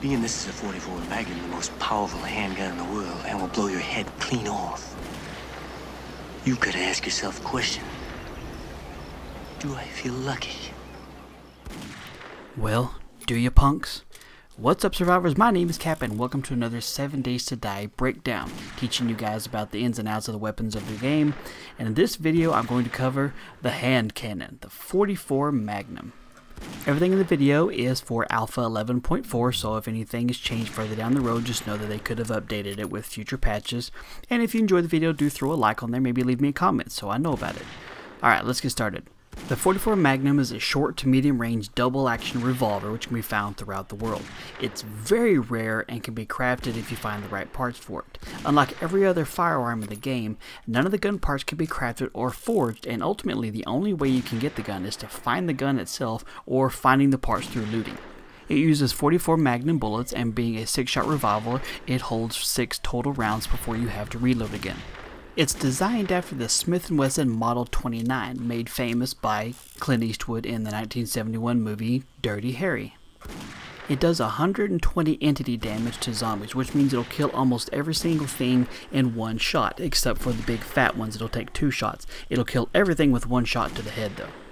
Being this is a 44 Magnum, the most powerful handgun in the world, and will blow your head clean off. You've got to ask yourself a question. Do I feel lucky? Well, do you punks? What's up survivors, my name is Capp and welcome to another 7 Days to Die breakdown, teaching you guys about the ins and outs of the weapons of the game, and in this video I'm going to cover the hand cannon, the 44 Magnum. Everything in the video is for Alpha 11.4, so if anything is changed further down the road, just know that they could have updated it with future patches, and if you enjoyed the video, do throw a like on there, maybe leave me a comment so I know about it. Alright, let's get started. The 44 Magnum is a short to medium range double action revolver which can be found throughout the world. It's very rare and can be crafted if you find the right parts for it. Unlike every other firearm in the game, none of the gun parts can be crafted or forged and ultimately the only way you can get the gun is to find the gun itself or finding the parts through looting. It uses 44 Magnum bullets and being a 6 shot revolver, it holds 6 total rounds before you have to reload again. It's designed after the Smith & Wesson Model 29, made famous by Clint Eastwood in the 1971 movie Dirty Harry. It does 120 entity damage to zombies, which means it'll kill almost every single thing in one shot, except for the big fat ones, it'll take two shots. It'll kill everything with one shot to the head though.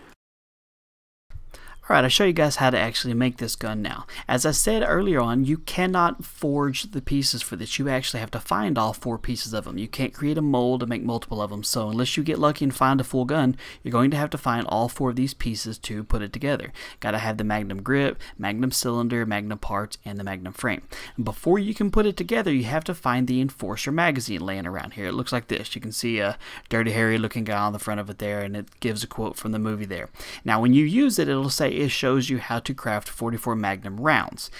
Alright, I'll show you guys how to actually make this gun now. As I said earlier on, you cannot forge the pieces for this. You actually have to find all four pieces of them. You can't create a mold to make multiple of them. So unless you get lucky and find a full gun, you're going to have to find all four of these pieces to put it together. Got to have the Magnum grip, Magnum cylinder, Magnum parts, and the Magnum frame. And before you can put it together, you have to find the Enforcer magazine laying around here. It looks like this. You can see a Dirty Harry looking guy on the front of it there, and it gives a quote from the movie there. Now when you use it, it'll say it shows you how to craft 44 Magnum rounds.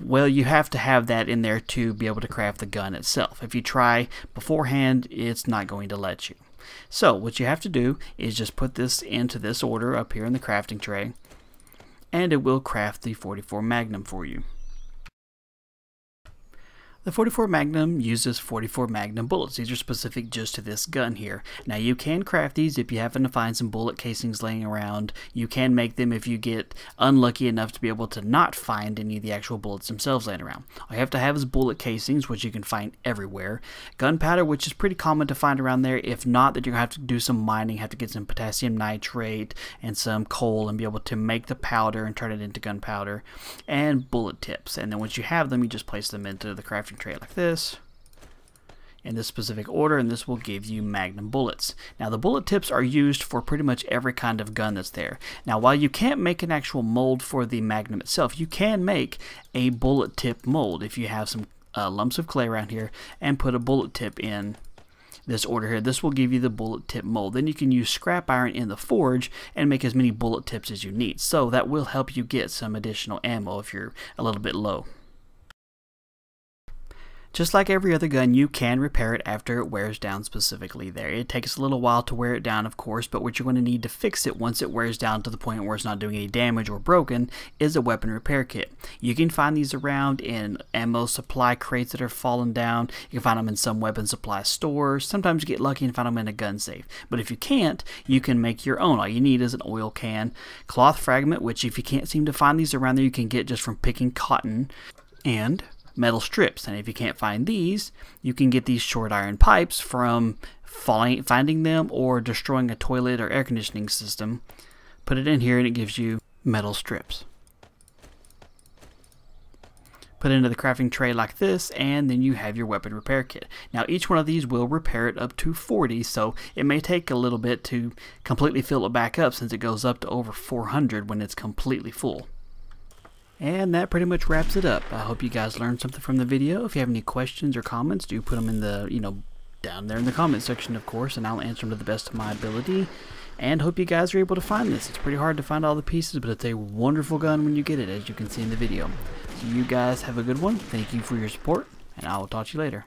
Well, you have to have that in there to be able to craft the gun itself. If you try beforehand, it's not going to let you. So what you have to do is just put this into this order up here in the crafting tray and it will craft the 44 Magnum for you. The 44 Magnum uses 44 Magnum bullets. These are specific just to this gun here. Now you can craft these if you happen to find some bullet casings laying around. You can make them if you get unlucky enough to be able to not find any of the actual bullets themselves laying around. All you have to have is bullet casings, which you can find everywhere. Gunpowder, which is pretty common to find around there. If not, then you're going to have to do some mining, have to get some potassium nitrate and some coal and be able to make the powder and turn it into gunpowder. And bullet tips. And then once you have them, you just place them into the crafting tray like this in this specific order and this will give you magnum bullets. Now the bullet tips are used for pretty much every kind of gun that's there. Now while you can't make an actual mold for the magnum itself, you can make a bullet tip mold if you have some uh, lumps of clay around here and put a bullet tip in this order here. This will give you the bullet tip mold. Then you can use scrap iron in the forge and make as many bullet tips as you need. So that will help you get some additional ammo if you're a little bit low. Just like every other gun, you can repair it after it wears down specifically there. It takes a little while to wear it down, of course, but what you're going to need to fix it once it wears down to the point where it's not doing any damage or broken is a weapon repair kit. You can find these around in ammo supply crates that are fallen down. You can find them in some weapon supply stores. Sometimes you get lucky and find them in a gun safe. But if you can't, you can make your own. All you need is an oil can, cloth fragment, which if you can't seem to find these around there, you can get just from picking cotton, and metal strips. And if you can't find these, you can get these short iron pipes from finding them or destroying a toilet or air conditioning system. Put it in here and it gives you metal strips. Put it into the crafting tray like this and then you have your weapon repair kit. Now each one of these will repair it up to 40 so it may take a little bit to completely fill it back up since it goes up to over 400 when it's completely full. And that pretty much wraps it up. I hope you guys learned something from the video. If you have any questions or comments, do put them in the, you know, down there in the comment section, of course, and I'll answer them to the best of my ability. And hope you guys are able to find this. It's pretty hard to find all the pieces, but it's a wonderful gun when you get it, as you can see in the video. So you guys have a good one. Thank you for your support, and I will talk to you later.